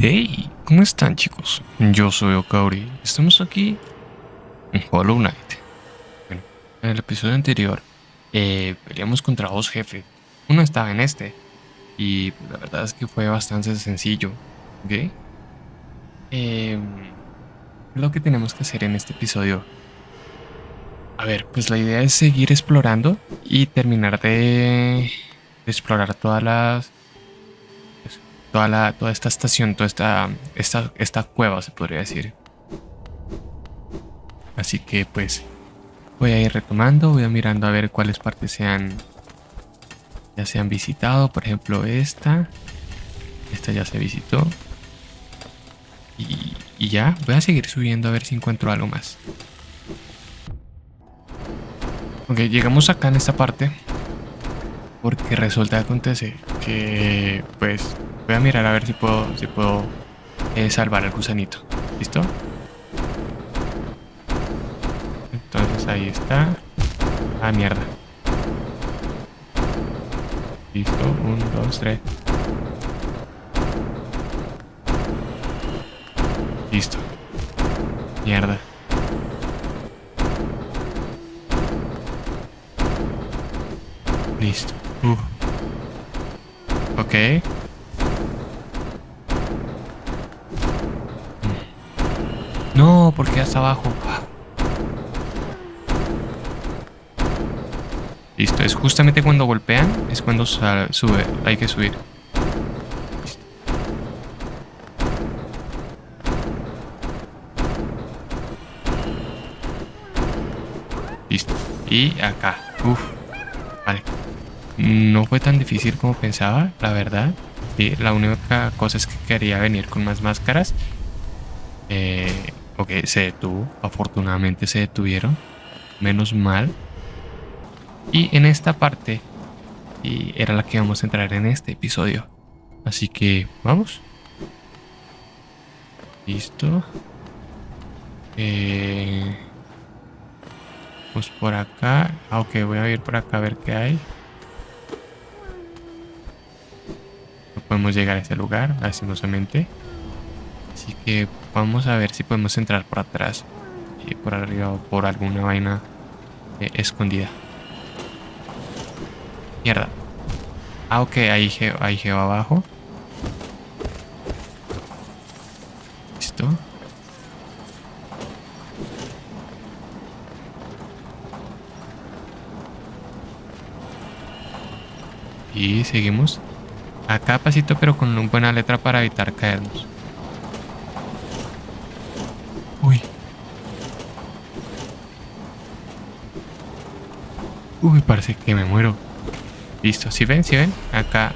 Hey, ¿cómo están chicos? Yo soy Okauri. Estamos aquí en Hollow Knight. Bueno, en el episodio anterior eh, peleamos contra dos jefes. Uno estaba en este. Y la verdad es que fue bastante sencillo. ¿Ok? Eh, lo que tenemos que hacer en este episodio. A ver, pues la idea es seguir explorando y terminar de, de explorar todas las toda, la, toda esta estación, toda esta, esta, esta cueva, se podría decir. Así que pues voy a ir retomando, voy a mirando a ver cuáles partes se han, ya se han visitado. Por ejemplo, esta. Esta ya se visitó. Y, y ya, voy a seguir subiendo a ver si encuentro algo más. Ok, llegamos acá en esta parte. Porque resulta acontece que pues Voy a mirar a ver si puedo, si puedo eh, salvar al gusanito. ¿Listo? Entonces ahí está. Ah, mierda. Listo. Un, dos, tres. Listo. Mierda. Listo. Uh. No, porque hasta abajo. Listo, es justamente cuando golpean, es cuando sube, hay que subir. Listo. Y acá. Uf. No fue tan difícil como pensaba, la verdad. Sí, la única cosa es que quería venir con más máscaras. Eh, Ok, se detuvo. Afortunadamente se detuvieron. Menos mal. Y en esta parte y era la que vamos a entrar en este episodio. Así que vamos. Listo. Eh, pues por acá. Ah, ok, voy a ir por acá a ver qué hay. Podemos llegar a ese lugar, lastimosamente. Así que vamos a ver si podemos entrar por atrás. Y por arriba o por alguna vaina eh, escondida. Mierda. Ah, ok, ahí ahí abajo. Listo. Y seguimos. Acá pasito pero con una buena letra para evitar caernos. Uy, parece que me muero. Listo, si ven? si ven? Acá.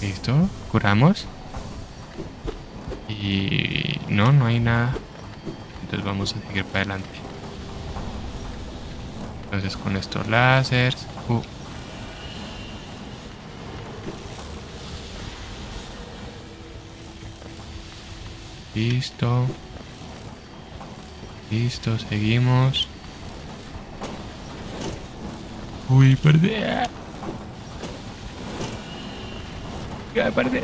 Listo, curamos. Y no, no hay nada. Entonces vamos a seguir para adelante. Entonces con estos láseres. Uh. Listo. Listo, seguimos. Uy, perdí. Ya perdí.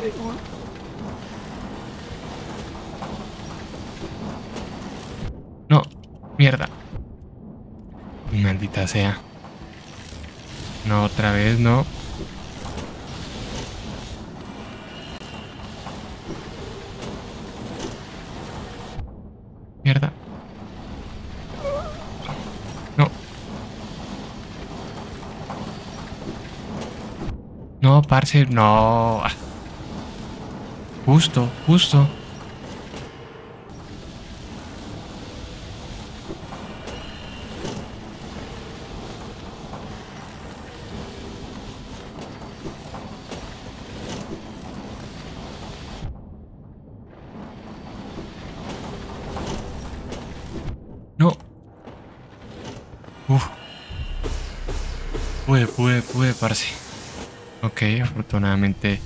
No, mierda. Maldita sea. No, otra vez no. No, parce, no. Justo, justo. No. Uf. Pude, pude, pude, parce. Ok, afortunadamente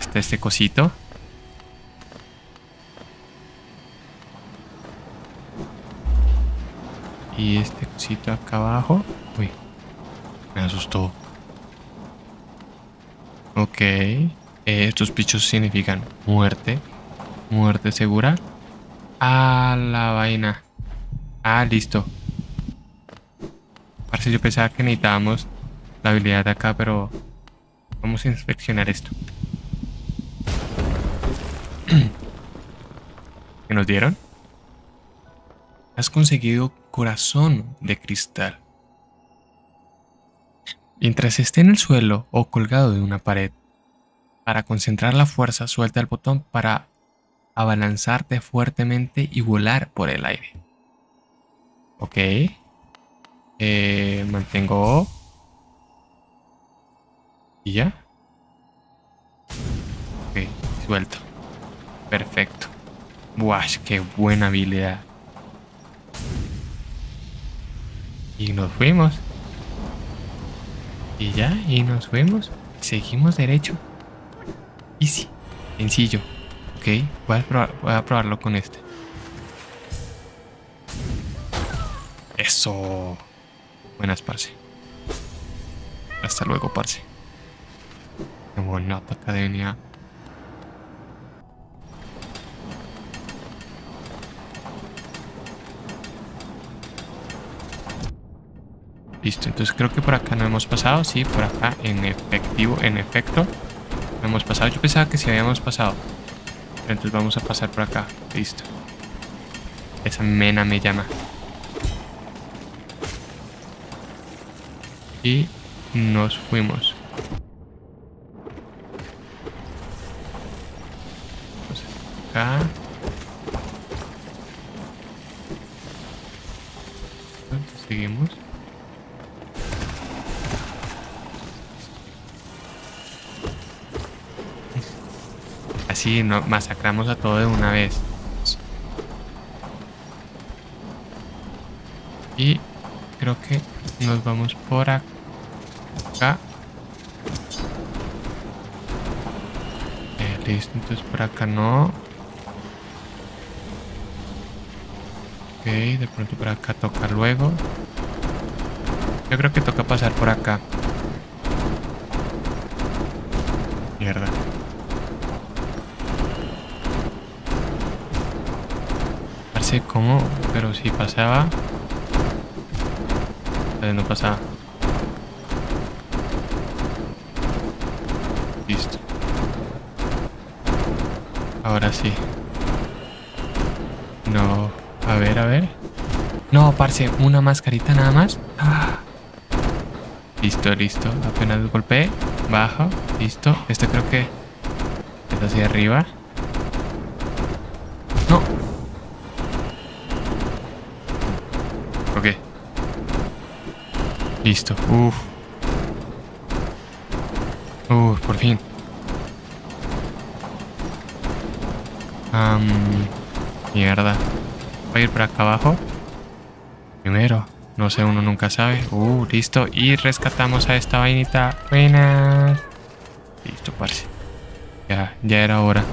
está este cosito. Y este cosito acá abajo. Uy, me asustó. Ok. Eh, estos bichos significan muerte. Muerte segura. A la vaina. Ah, listo. Parece yo pensaba que necesitábamos la habilidad de acá, pero vamos a inspeccionar esto. ¿Qué nos dieron? Has conseguido corazón de cristal. Mientras esté en el suelo o colgado de una pared, para concentrar la fuerza suelta el botón para abalanzarte fuertemente y volar por el aire. Ok. Eh, mantengo. ¿Y ya? Ok, suelto. Perfecto. Buah, qué buena habilidad. Y nos fuimos. Y ya, y nos fuimos. Seguimos derecho. Easy. Sencillo. Ok, voy a, probarlo con este. Eso. Buenas, parce. Hasta luego, parce. Bonita academia. Listo, entonces creo que por acá no hemos pasado. Sí, por acá en efectivo, en efecto. No hemos pasado. Yo pensaba que sí habíamos pasado. Entonces vamos a pasar por acá. Listo. Esa mena me llama. Y nos fuimos. Así no, masacramos a todo de una vez. Y creo que nos vamos por acá. Eh, listo, entonces por acá no. Ok, de pronto por acá toca luego. Yo creo que toca pasar por acá. Parece como, pero si pasaba. No pasaba. Listo. Ahora sí. No. A ver, a ver. No, parce, una mascarita nada más. Ah. Listo, listo. Apenas golpeé. Bajo. Listo. Este creo que es hacia arriba. Listo. Uf. Uf, por fin. mierda. Voy a ir por acá abajo. Primero. No sé, uno nunca sabe. Uh, listo. Y rescatamos a esta vainita. Buenas. Listo, parce. Ya, ya era hora.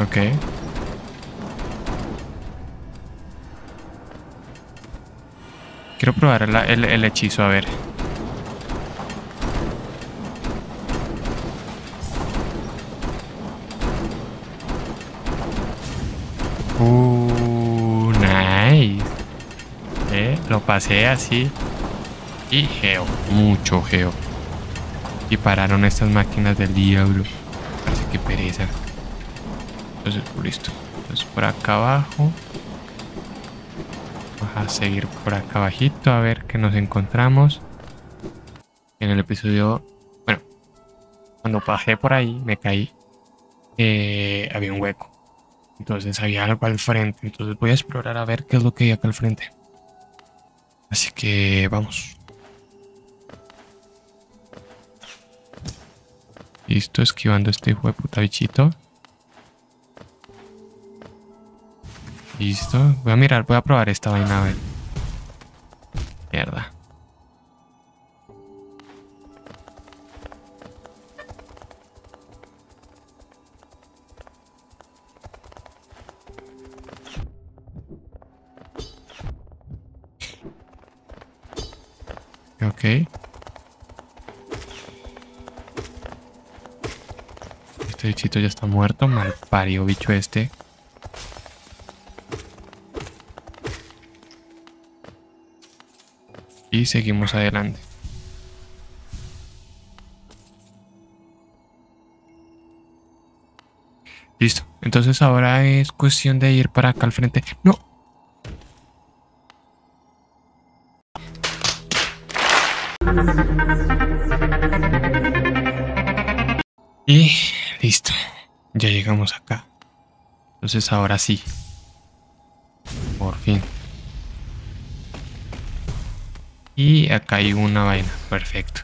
Ok. Quiero probar el, hechizo, a ver. Uh, nice. Eh, lo pasé así. Y geo, mucho geo. Y pararon estas máquinas del diablo. Parece que pereza. Entonces, listo. Entonces por acá abajo. A seguir por acá abajito a ver qué nos encontramos. En el episodio... Bueno, cuando bajé por ahí, me caí. Eh, había un hueco. Entonces había algo al frente. Entonces voy a explorar a ver qué es lo que hay acá al frente. Así que vamos. Listo, esquivando este hijo de puta bichito. Listo. Voy a mirar, voy a probar esta vaina a. Mierda. Ok. Este bichito ya está muerto. Mal parió bicho este. Y seguimos adelante. Listo. Entonces ahora es cuestión de ir para acá al frente. No. Y listo. Ya llegamos acá. Entonces ahora sí. Acá hay una vaina. Perfecto.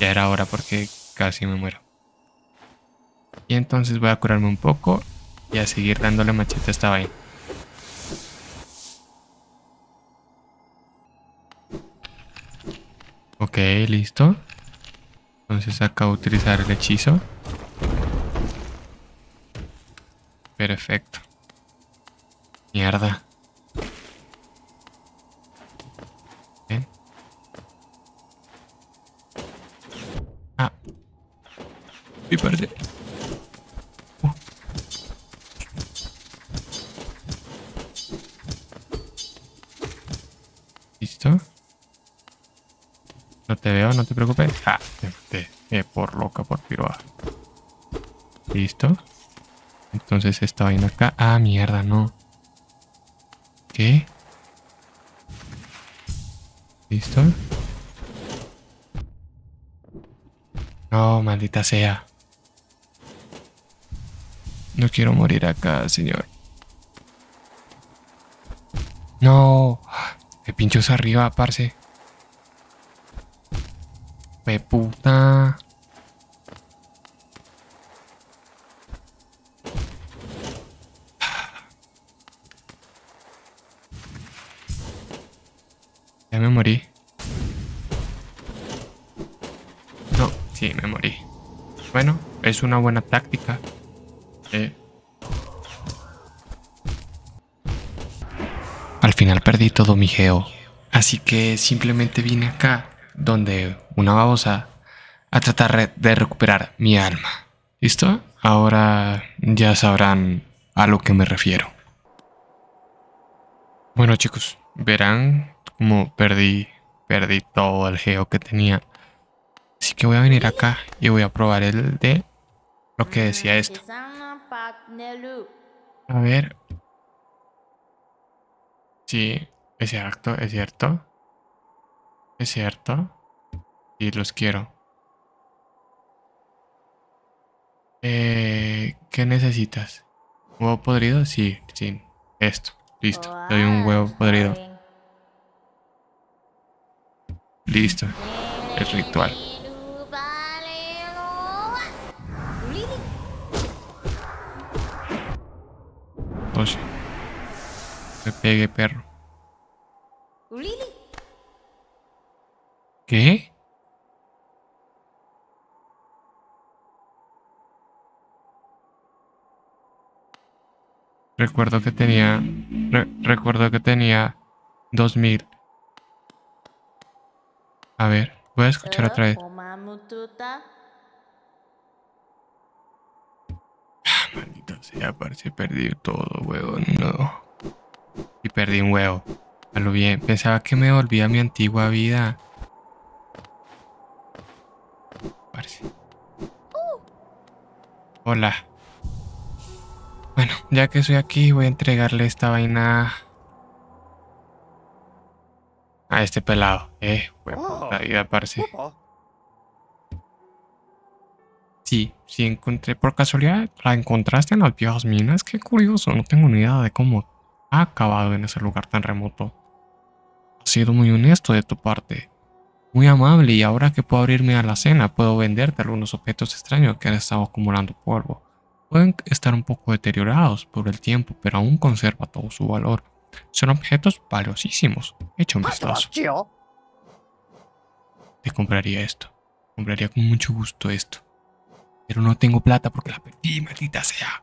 Ya era hora porque casi me muero. Y entonces voy a curarme un poco y a seguir dándole machete a esta vaina. Ok, listo. Entonces acabo de utilizar el hechizo. Perfecto. Mierda. Parece. ¿Listo? No te veo, no te preocupes. Ah, te, te, por loca, por piroa. Listo. Entonces esta vaina acá. Ah, mierda, no. ¿Qué? ¿Listo? No, maldita sea. No quiero morir acá, señor. No. Qué pinchos arriba, parce. Me puta. Ya me morí. No, sí, me morí. Bueno, es una buena táctica. Final perdí todo mi geo. Así que simplemente vine acá, donde una babosa, a tratar de recuperar mi alma. ¿Listo? Ahora ya sabrán a lo que me refiero. Bueno chicos, verán como perdí, perdí todo el geo que tenía. Así que voy a venir acá y voy a probar el de lo que decía esto. A ver. Sí, es cierto, es cierto. Es cierto. Y los quiero. Eh, ¿Qué necesitas? ¿Huevo podrido? Sí, sí. Esto. Listo. Doy un huevo podrido. Listo. El ritual. Oye. Me pegue, perro. ¿Qué? Recuerdo que tenía... re- recuerdo que tenía 2000. A ver, voy a escuchar otra vez. Maldito sea, parece perdí todo, huevo. No. Perdí un huevo. A lo bien. Pensaba que me volvía a mi antigua vida. Parece. Hola. Bueno, ya que estoy aquí, voy a entregarle esta vaina a este pelado. Eh, huevo, la vida, parce. Sí, sí encontré por casualidad. ¿La encontraste en las viejas minas? Qué curioso, no tengo ni idea de cómo ha acabado en ese lugar tan remoto. Ha sido muy honesto de tu parte. Muy amable y ahora que puedo abrirme a la cena, puedo venderte algunos objetos extraños que han estado acumulando polvo. Pueden estar un poco deteriorados por el tiempo, pero aún conserva todo su valor. Son objetos valiosísimos. Echa un vistazo. Te compraría esto. Compraría con mucho gusto esto. Pero no tengo plata porque la perdí, maldita sea.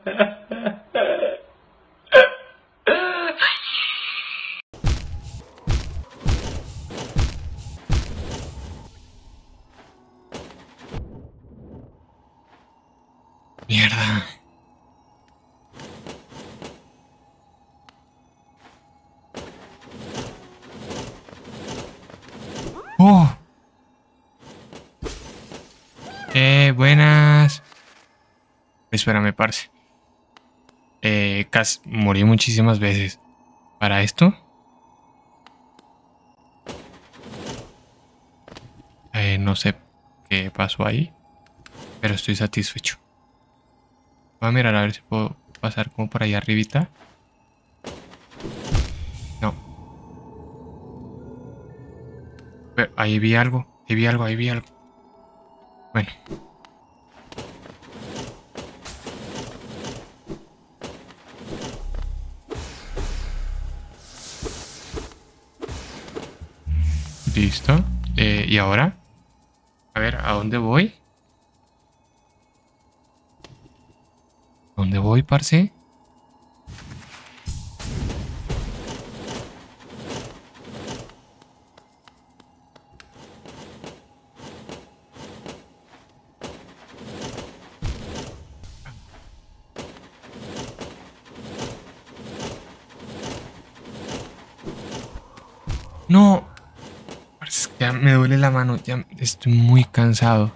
parce. Eh, casi morí muchísimas veces. ¿Para esto? Eh, no sé qué pasó ahí. Pero estoy satisfecho. Voy a mirar a ver si puedo pasar como por ahí arribita. No. Pero ahí vi algo. Ahí vi algo, ahí vi algo. Bueno. Listo. Eh, ¿Y ahora? A ver, ¿a dónde voy? ¿A dónde voy, parce? No. Ya me duele la mano. Ya estoy muy cansado.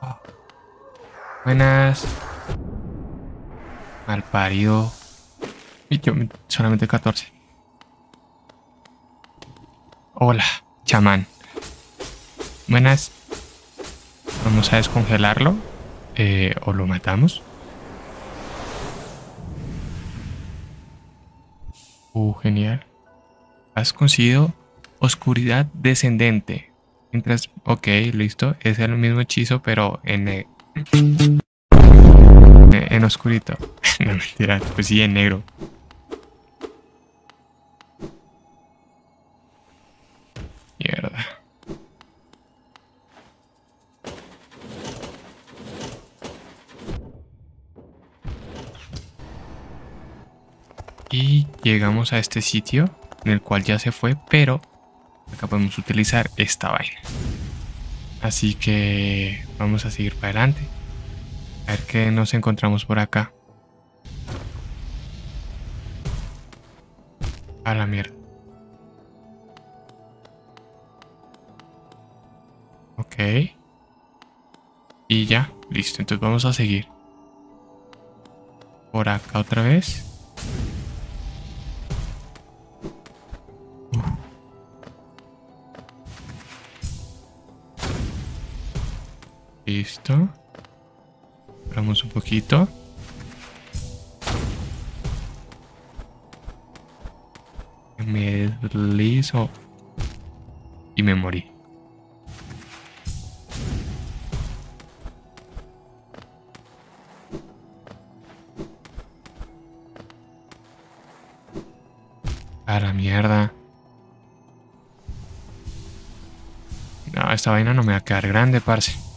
Ah. Buenas. Mal parido. Y yo solamente 14. Hola, chamán. Buenas. Vamos a descongelarlo. eh, o lo matamos. Genial. Has conseguido oscuridad descendente. Mientras, ok, listo. Es el mismo hechizo, pero en, en oscurito. no mentira, pues sí, en negro. A este sitio en el cual ya se fue, pero acá podemos utilizar esta vaina. Así que vamos a seguir para adelante. A ver qué nos encontramos por acá. A la mierda. Ok. Y ya, listo. Entonces vamos a seguir. Por acá otra vez. Listo. Esperamos un poquito. Me deslizo. Y me morí. A la mierda. No, esta vaina no me va a quedar grande, parce.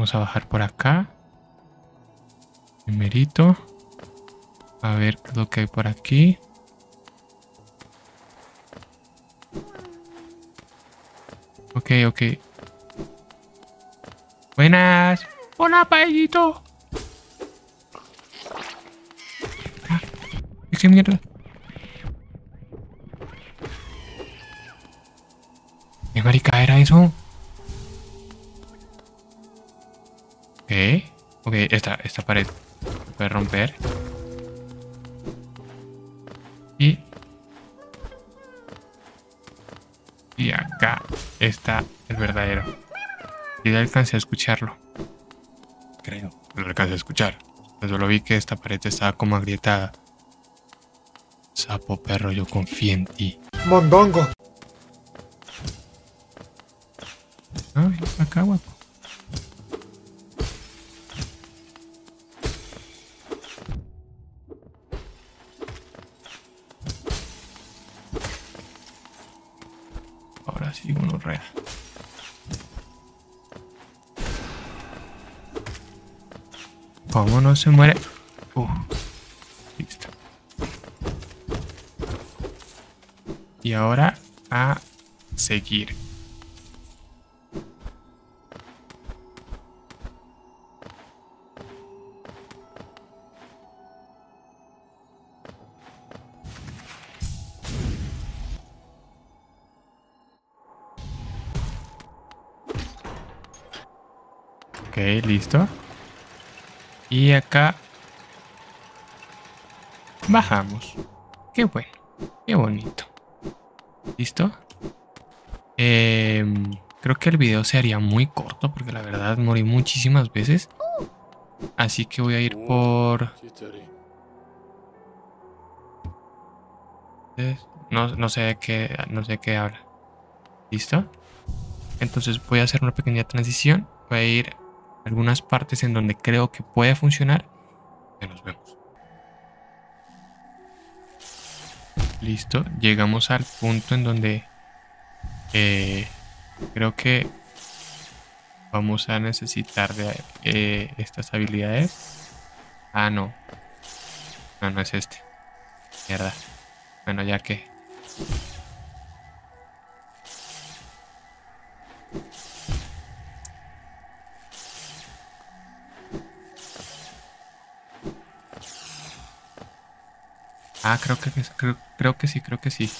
Vamos a bajar por acá. Primerito. A ver lo que hay por aquí. Ok, ok. Buenas. Hola, paellito. Ah, ¿Qué mierda? ¿Qué marica era eso? Esta, esta pared se puede romper. Y... Y acá está el verdadero. Y ya alcancé a escucharlo. Creo. Lo alcancé a escuchar. Pero solo vi que esta pared estaba como agrietada. Sapo perro, yo confío en ti. Mondongo. Ay, acá, guapo. Se muere? Uh, listo. Y ahora a seguir. Listo. Y acá bajamos. Qué bueno, qué bonito. ¿Listo? Em, creo que el video se haría muy corto porque la verdad morí muchísimas veces. Así que voy a ir por... No, no sé de qué, no sé qué habla. ¿Listo? Entonces voy a hacer una pequeña transición. Voy a ir algunas partes en donde creo que puede funcionar. Ya nos vemos. Listo, llegamos al punto en donde eh, creo que vamos a necesitar de eh, estas habilidades. Ah, no. No, no es este. Mierda. Bueno, ya que... Ah, creo que, creo, creo que sí, creo que sí.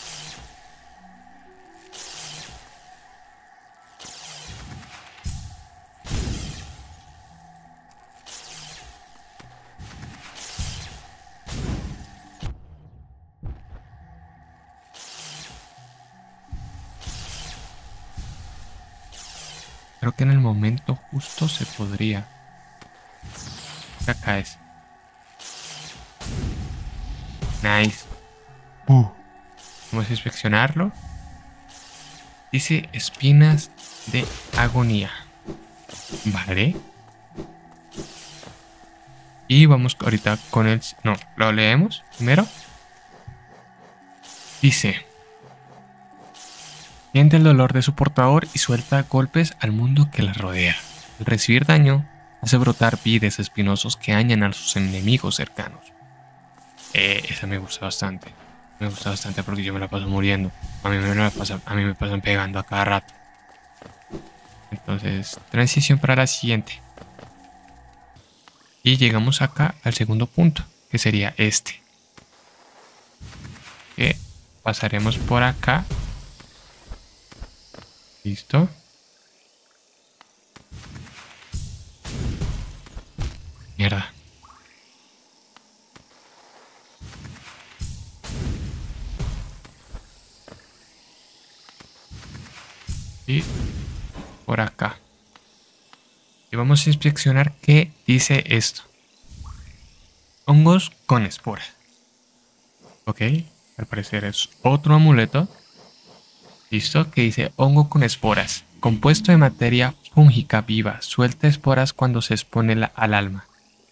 Creo que en el momento justo se podría. Acá es. Nice. Uh. Vamos a inspeccionarlo. Dice espinas de agonía. Vale. Y vamos ahorita con el... No, lo leemos primero. Dice... Siente el dolor de su portador y suelta golpes al mundo que la rodea. Al recibir daño, hace brotar vides espinosos que dañan a sus enemigos cercanos. Eh, esa me gusta bastante. Me gusta bastante porque yo me la paso muriendo. A mí me, la a mí me pasan pegando a cada rato. Entonces, transición para la siguiente. Y llegamos acá al segundo punto, que sería este. Que pasaremos por acá. Listo. Por acá. Y vamos a inspeccionar qué dice esto. Hongos con esporas. Ok, al parecer es otro amuleto. Listo, que dice hongo con esporas. Compuesto de materia fúngica viva, suelta esporas cuando se expone al alma.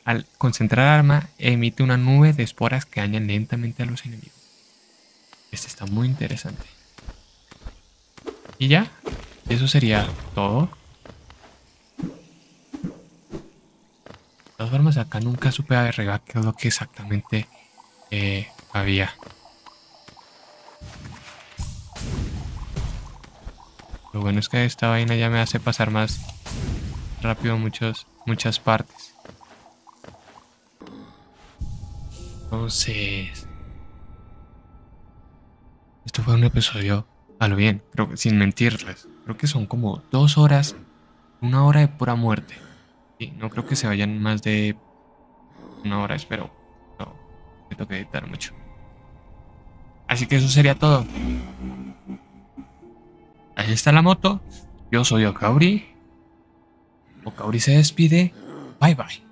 Al concentrar alma, emite una nube de esporas que dañan lentamente a los enemigos. Este está muy interesante. Y ya, eso sería todo. De todas formas, acá nunca supe a ver qué es lo que exactamente eh, había. Lo bueno es que esta vaina ya me hace pasar más rápido muchos, muchas partes. Entonces... Esto fue un episodio a lo bien, creo sin mentirles. Creo que son como dos horas, una hora de pura muerte. Y no creo que se vayan más de una hora, espero. No, me toca editar mucho. Así que eso sería todo. Ahí está la moto. Yo soy Okauri. Okauri se despide. Bye bye.